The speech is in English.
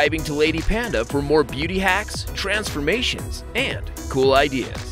Subscribing to Lady Panda for more beauty hacks, transformations, and cool ideas.